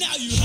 Now you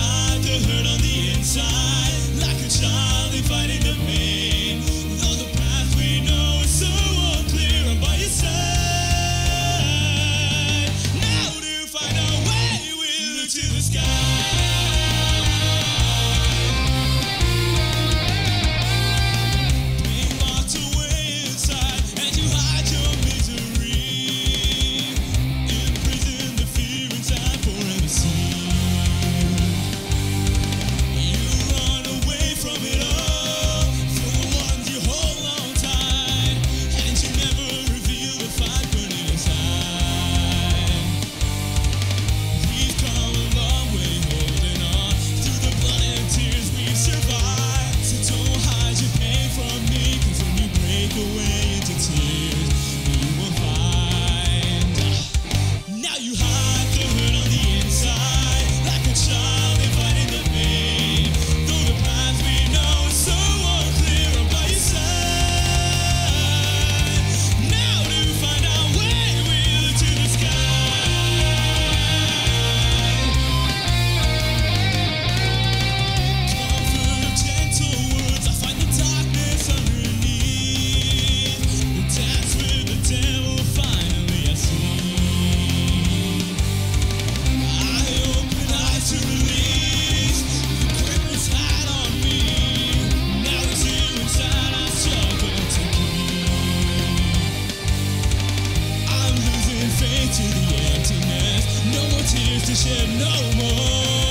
to shed, no more.